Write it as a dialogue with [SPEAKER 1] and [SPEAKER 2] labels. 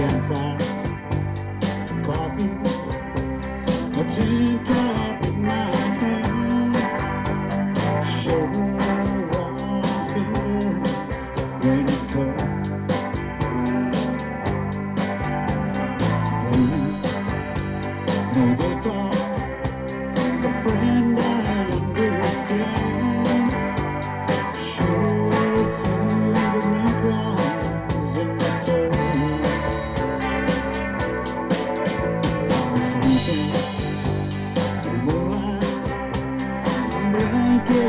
[SPEAKER 1] can some coffee, a tin cup in my hand. Show off fingers when it's cold. Play the guitar.